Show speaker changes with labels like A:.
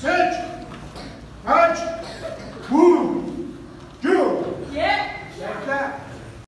A: Selçuk.